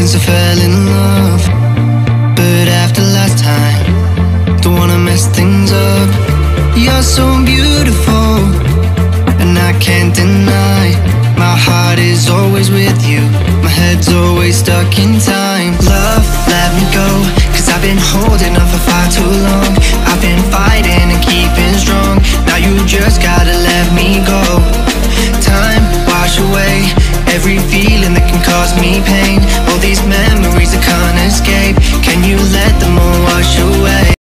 since I fell in love. But after last time Don't wanna mess things up. You're so beautiful And I can't deny My heart is always with you. My head's always stuck in time. Love, let me go Cause I've been holding on for far too long. I've been fighting and keeping strong. Now you just gotta let me go. Time, wash away Every feeling that can cause me pain. на этом